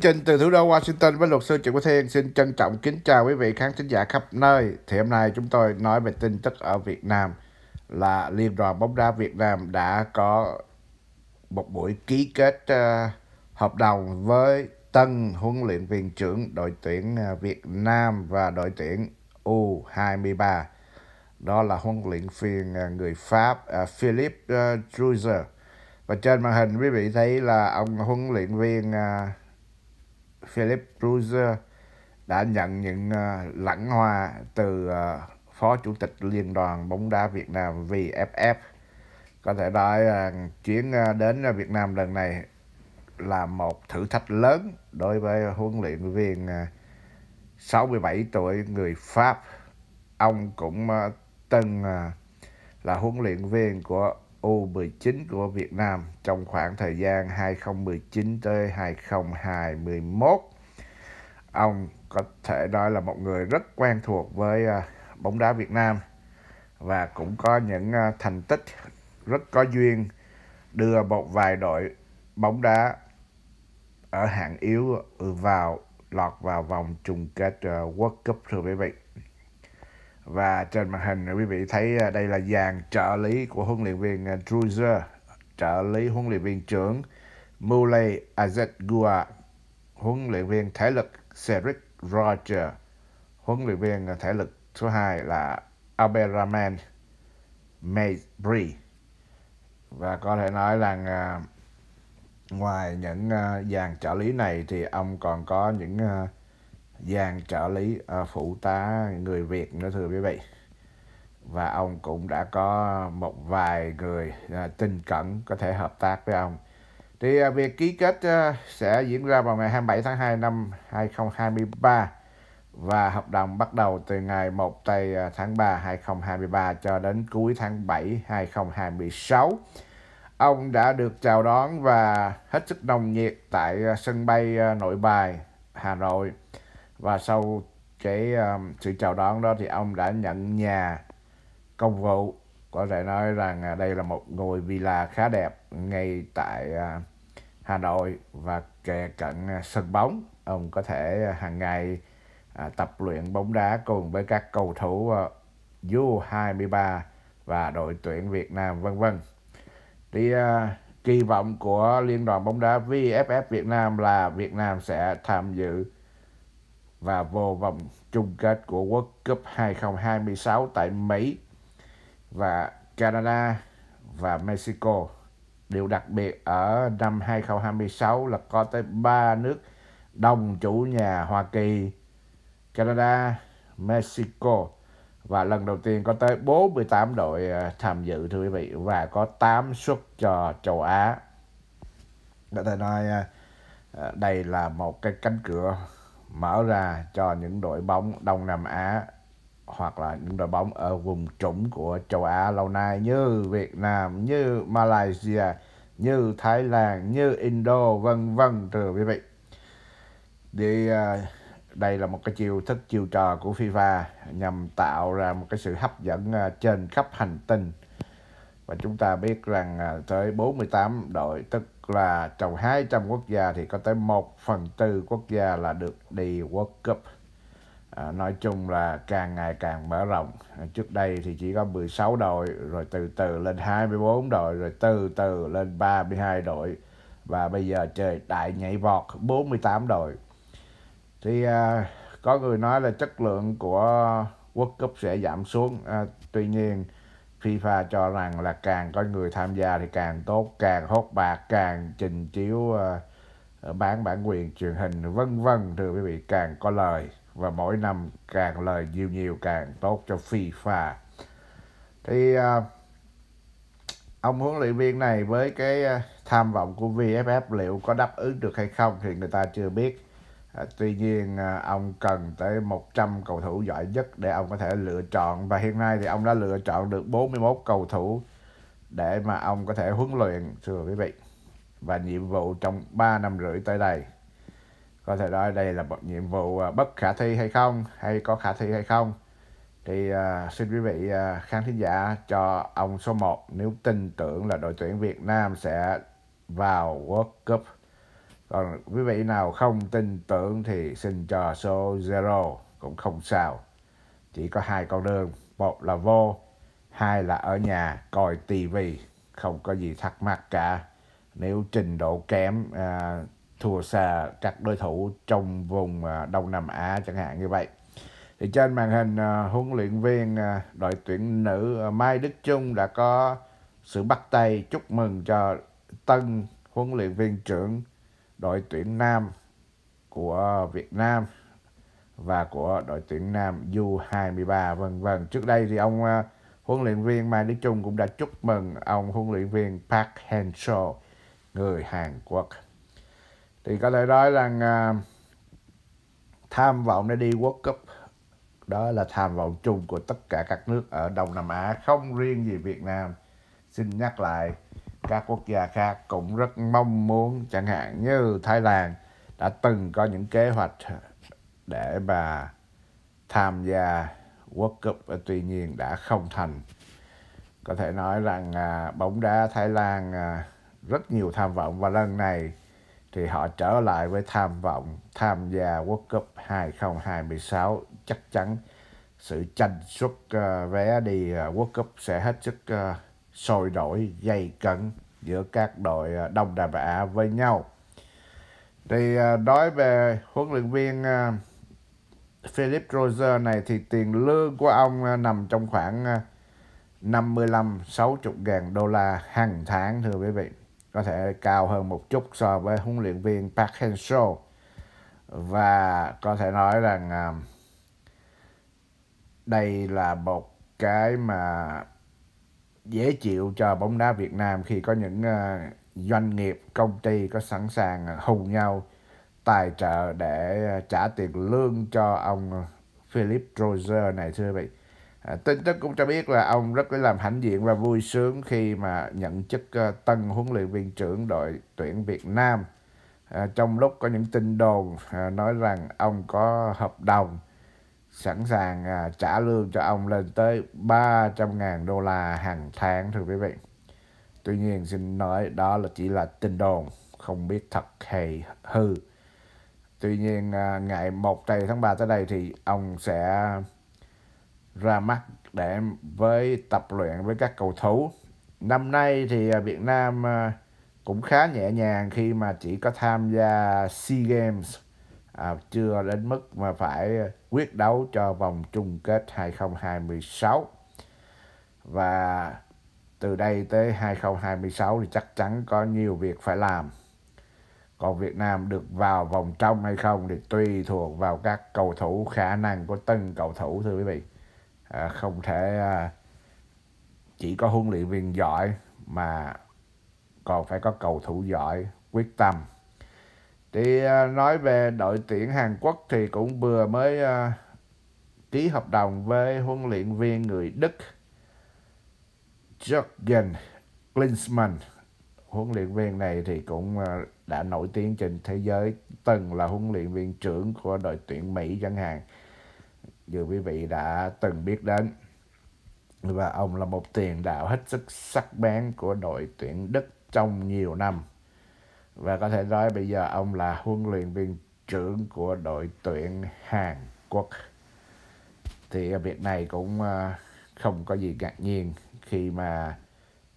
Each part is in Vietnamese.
Chương trình từ thủ đô Washington với luật sư Trịnh Quốc Thiên xin trân trọng kính chào quý vị khán thính giả khắp nơi. Thì hôm nay chúng tôi nói về tin tức ở Việt Nam là Liên đoàn bóng đá Việt Nam đã có một buổi ký kết uh, hợp đồng với tân huấn luyện viên trưởng đội tuyển ờ, Việt Nam và đội tuyển U23. Đó là huấn luyện viên ờ, người Pháp uh, Philippe uh, Druzer. Và trên màn hình quý vị thấy là ông huấn luyện viên uh, Philip Bruiser ờ, đã nhận những ờ, lãng hoa từ ờ, Phó Chủ tịch Liên đoàn bóng đá Việt Nam VFF. Có thể nói chuyến đến Việt Nam lần này là một thử thách lớn đối với huấn luyện viên 67 tuổi người Pháp. Ông cũng từng là huấn luyện viên của U19 của Việt Nam trong khoảng thời gian 2019 tới 2021. Ông có thể nói là một người rất quen thuộc với à, bóng đá Việt Nam và cũng có những à, thành tích rất có duyên đưa một vài đội bóng đá ở hạng yếu vào, lọt vào vòng chung kết à, World Cup thưa quý vị và trên màn hình quý vị thấy à, đây là dàn trợ lý của huấn luyện viên à, Druzer, trợ lý huấn luyện viên trưởng Muley Azegua, huấn luyện viên thể lực Cedric Roger, huấn luyện viên à, thể lực số 2 là Aberaman Mabry và có thể nói là ngoài những dàn trợ lý này thì ông còn có những Giang trợ lý ờ, phụ tá người Việt nữa thưa quý vị. Và ông cũng đã có một vài người ờ, tin cẩn có thể hợp tác với ông. Thì ờ, việc ký kết sẽ diễn ra vào ngày 27 tháng 2 năm 2023 và hợp đồng bắt đầu từ ngày 1 tây tháng 3 2023 cho đến cuối tháng 7 2026. Ông đã được chào đón và hết sức nồng nhiệt tại sân bay Nội Bài, Hà Nội và sau cái um, sự chào đón đó thì ông đã nhận nhà. Công vụ có thể nói rằng à, đây là một ngôi villa khá đẹp ngay tại uh, Hà Nội và kề cận à, sân bóng. Ông có thể hàng ngày uh, tập luyện bóng đá cùng với các cầu thủ ờ, uh, U23 và đội tuyển Việt Nam vân vân. Thì uh, kỳ vọng của liên đoàn bóng đá VFF Việt Nam là Việt Nam sẽ tham dự và vô vòng chung kết của World Cup 2026 tại Mỹ và Canada và Mexico. Điều đặc biệt ở năm 2026 là có tới 3 nước đồng chủ nhà Hoa Kỳ, Canada, Mexico và lần đầu tiên có tới 48 đội à, tham dự thưa quý vị và có 8 suất cho châu Á. Có thể nói à, à, đây là một cái cánh cửa mở ra cho những đội bóng Đông Nam Á hoặc là những đội bóng ở vùng trũng của châu Á lâu nay như Việt Nam, như Malaysia, như Thái Lan, như Indo vân vân thưa quý vị. Thì à, đây là một cái chiêu thức chiêu trò của FIFA nhằm tạo ra một cái sự hấp dẫn à, trên khắp hành tinh. Và chúng ta biết rằng à, tới 48 đội tức là trong 200 quốc gia thì có tới 1 phần tư quốc gia là được đi World Cup. À, nói chung là càng ngày càng mở rộng. À, trước đây thì chỉ có 16 đội, rồi từ từ lên 24 đội, rồi từ từ lên 32 đội. Và bây giờ trời đại nhảy vọt 48 đội. Thì à, có người nói là chất lượng của World Cup sẽ giảm xuống. À, tuy nhiên FIFA cho rằng là càng có người tham gia thì càng tốt, càng hốt bạc, càng trình chiếu uh, bán bản quyền truyền hình vân vân thưa quý vị càng có lời và mỗi năm càng lời nhiều nhiều càng tốt cho FIFA. Thì uh, ông huấn luyện viên này với cái tham vọng của VFF liệu có đáp ứng được hay không thì người ta chưa biết À, tuy nhiên à, ông cần tới 100 cầu thủ giỏi nhất để ông có thể lựa chọn. Và hiện nay thì ông đã lựa chọn được 41 cầu thủ để mà ông có thể huấn luyện thưa quý vị. Và nhiệm vụ trong 3 năm rưỡi tới đây. Có thể nói đây là một nhiệm vụ à, bất khả thi hay không hay có khả thi hay không? Thì uh, xin quý vị uh, khán thính giả cho ông số 1 nếu tin tưởng là đội tuyển Việt Nam sẽ vào World Cup còn quý vị nào không tin tưởng thì xin cho số zero cũng không sao. Chỉ có hai con đường một là vô hai là ở nhà coi tivi không có gì thắc mắc cả. Nếu trình độ kém à, thua xa các đối thủ trong vùng à, Đông Nam Á chẳng hạn như vậy. Thì trên màn hình à, huấn luyện viên à, đội tuyển nữ à, Mai Đức trung đã có sự bắt tay chúc mừng cho tân huấn luyện viên trưởng đội tuyển nam của Việt Nam và của đội tuyển nam U23 vân vân. Trước đây thì ông uh, huấn luyện viên Mai Đức Chung cũng đã chúc mừng ông huấn luyện viên Park Hang-seo người Hàn Quốc. Thì có thể nói rằng uh, tham vọng để đi World Cup đó là tham vọng chung của tất cả các nước ở Đông Nam Á không riêng gì Việt Nam xin nhắc lại các quốc gia khác cũng rất mong muốn chẳng hạn như Thái Lan đã từng có những kế hoạch để mà tham gia World Cup. Tuy nhiên đã không thành. Có thể nói rằng à, bóng đá Thái Lan à, rất nhiều tham vọng. Và lần này thì họ trở lại với tham vọng tham gia World Cup 2026 chắc chắn sự tranh suất uh, à, vé đi uh, World Cup sẽ hết sức uh, sôi nổi dày cấn giữa các đội à, Đông Nam Á với nhau. Thì à, nói về huấn luyện viên à, Philip Roger này thì tiền lương của ông nằm trong khoảng 55 60 ngàn đô la hàng tháng, thưa quý vị. Có thể cao hơn một chút so với huấn luyện viên Park Hang-seo. Và có thể nói rằng đây là một cái mà dễ chịu cho bóng đá Việt Nam khi có những uh, doanh nghiệp, công ty có sẵn sàng ờ, hùng nhau tài trợ để ờ, trả tiền lương cho ông Philip Roger này thưa quý vị. À, tin tức cũng cho biết là ông rất là làm hãnh diện và vui sướng khi mà nhận chức uh, tân huấn luyện viên trưởng đội tuyển Việt Nam. À, trong lúc có những tin đồn à, nói rằng ông có hợp đồng sẵn sàng à, trả lương cho ông lên tới 300.000 đô la hàng tháng thưa quý vị. Tuy nhiên xin nói đó là chỉ là tin đồn, không biết thật hay hư. Tuy nhiên à, ngày 1 tây tháng 3 tới đây thì ông sẽ ra mắt để với tập luyện với các cầu thủ. Năm nay thì à, Việt Nam à, cũng khá nhẹ nhàng khi mà chỉ có tham gia SEA Games à, chưa đến mức mà phải quyết đấu cho vòng chung kết 2026 và từ đây tới 2026 thì chắc chắn có nhiều việc phải làm. Còn Việt Nam được vào vòng trong hay không thì tùy thuộc vào các cầu thủ khả năng của từng cầu thủ thưa quý vị. À, không thể à, chỉ có huấn luyện viên giỏi mà còn phải có cầu thủ giỏi quyết tâm thì à, nói về đội tuyển Hàn Quốc thì cũng vừa mới uh, ký hợp đồng với huấn luyện viên người Đức Jürgen Klinsmann. Huấn luyện viên này thì cũng uh, đã nổi tiếng trên thế giới, từng là huấn luyện viên trưởng của đội tuyển Mỹ chẳng hạn. Như quý vị đã từng biết đến. Và ông là một tiền đạo hết sức sắc bén của đội tuyển Đức trong nhiều năm và có thể nói bây giờ ông là huấn luyện viên trưởng của đội tuyển Hàn Quốc. Thì việc này cũng ờ, không có gì ngạc nhiên khi mà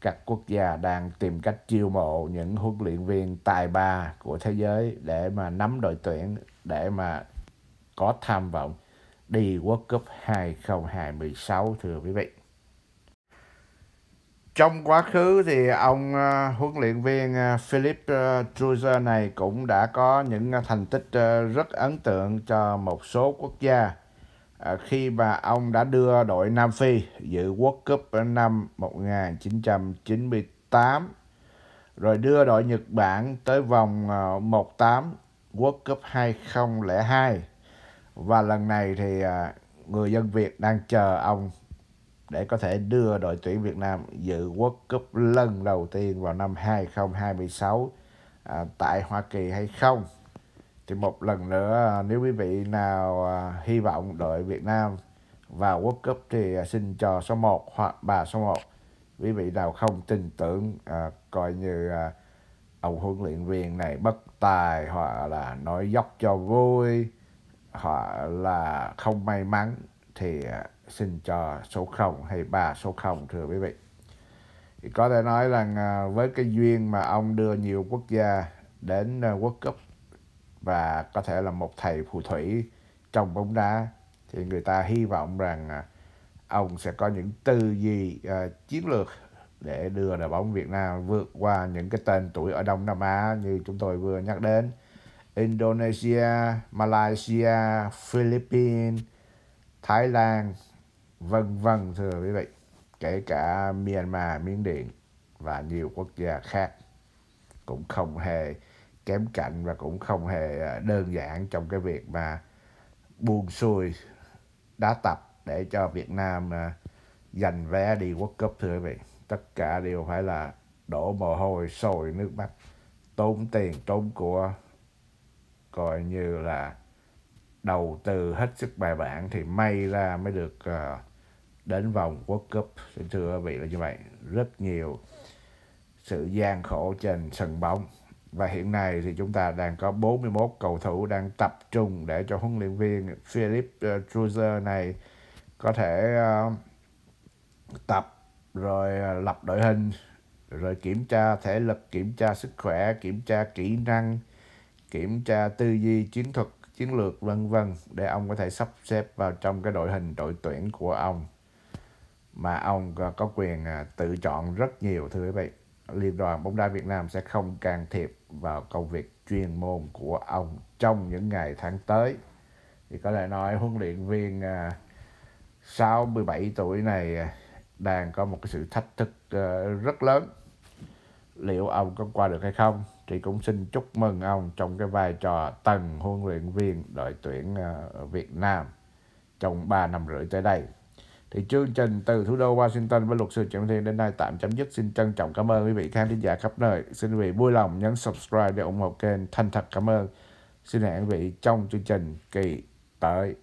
các quốc gia đang tìm cách chiêu mộ những huấn luyện viên tài ba của thế giới để mà nắm đội tuyển, để mà có tham vọng. Đi World Cup 2026 thưa quý vị trong quá khứ thì ông uh, huấn luyện viên uh, Philip ờ, uh, Druzer này cũng đã có những uh, thành tích uh, rất ấn tượng cho một số quốc gia. Uh, khi mà ông đã đưa đội Nam Phi dự World Cup năm 1998 rồi đưa đội Nhật Bản tới vòng uh, 18 World Cup 2002 và lần này thì uh, người dân Việt đang chờ ông để có thể đưa đội tuyển Việt Nam dự World Cup lần đầu tiên vào năm 2026 à, tại Hoa Kỳ hay không. Thì một lần nữa à, nếu quý vị nào à, hy vọng đội Việt Nam vào World Cup thì à, xin cho số 1 hoặc bà số 1. Quý vị nào không tin tưởng à, coi như à, ông huấn luyện viên này bất tài hoặc là nói dốc cho vui hoặc là không may mắn thì à, xin cho số 0 hay 3 số 0 thưa quý vị. Thì có thể nói rằng à, với cái duyên mà ông đưa nhiều quốc gia đến à, World Cup và có thể là một thầy phù thủy trong bóng đá thì người ta hy vọng rằng à, ông sẽ có những tư duy uh, chiến lược để đưa đội bóng Việt Nam vượt qua những cái tên tuổi ở Đông Nam Á như chúng tôi vừa nhắc đến Indonesia, Malaysia, Philippines, Thái Lan, vân vân thưa quý vị, kể cả Myanmar, Miến Điện và nhiều quốc gia khác cũng không hề kém cạnh và cũng không hề ờ, đơn giản trong cái việc mà buông xuôi đá tập để cho Việt Nam ờ, giành vé đi World Cup thưa quý vị. Tất cả đều phải là đổ mồ hôi sôi nước mắt tốn tiền tốn của coi như là đầu tư hết sức bài bản thì may ra mới được uh, đến vòng World Cup. Xin thưa quý vị là như vậy. Rất nhiều sự gian khổ trên sân bóng. Và hiện nay thì chúng ta đang có 41 cầu thủ đang tập trung để cho huấn luyện viên Philip ờ, uh, Truzer này có thể uh, tập rồi ờ, lập đội hình rồi kiểm tra thể lực kiểm tra sức khỏe kiểm tra kỹ năng kiểm tra tư duy chiến thuật chiến lược vân vân để ông có thể sắp xếp vào trong cái đội hình đội tuyển của ông mà ông ờ, có quyền ờ, tự chọn rất nhiều, thưa quý vị. Liên đoàn bóng đá Việt Nam sẽ không can thiệp vào công việc chuyên môn của ông trong những ngày tháng tới. Thì có thể nói huấn luyện viên ờ, 67 tuổi này đang có một cái sự thách thức rất lớn. Liệu ông có qua được hay không? Thì cũng xin chúc mừng ông trong cái vai trò tầng huấn luyện viên đội tuyển Việt Nam trong 3 năm rưỡi tới đây thì chương trình từ thủ đô Washington với luật sư Trần Thiên đến đây tạm chấm dứt. Xin trân trọng cảm ơn quý vị khán thính giả khắp nơi. Xin quý vị vui lòng nhấn subscribe để ủng hộ kênh. Thành thật cảm ơn. Xin hẹn quý vị trong chương trình kỳ tới.